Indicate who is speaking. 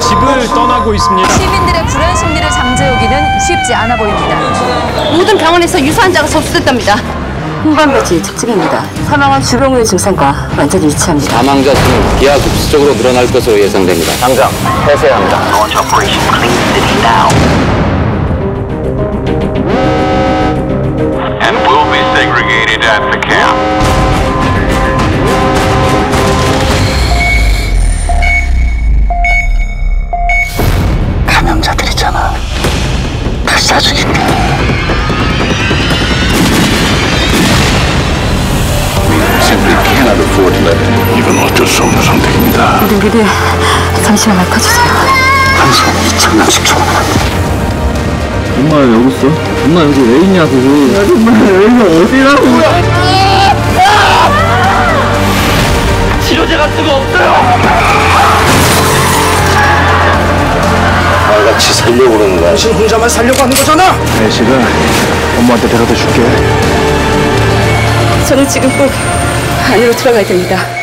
Speaker 1: 집을 떠나고 있습니다.
Speaker 2: 시민들의 불안 심리를 잠재우기는 쉽지 않아 보입니다.
Speaker 3: 모든 병원에서 유사환자가 접수됐답니다.
Speaker 4: 홍반배치 특징입니다. 사망한 주병의 증상과 완전히 일치합니다.
Speaker 5: 사망자 수는 기하급수적으로 늘어날 것으로 예상됩니다. 당장 폐쇄해야 합니다.
Speaker 6: and will be segregated at the camp. Afford to let it. 이건 어쩔 수 없는 선택입니다.
Speaker 4: 우리 잠시만 맡아주세요. 한 시간에 2천 명씩 초과합니다.
Speaker 7: 엄마 여기 있어? 엄마 여기 왜 있냐고 엄마 여기가 어디라고
Speaker 5: 같이 살려고 그러는 거야.
Speaker 7: 당신 혼자만 살려고 하는 거잖아 애식은 엄마한테 데려다 줄게
Speaker 4: 저는 지금 꼭 안으로 들어가야 됩니다.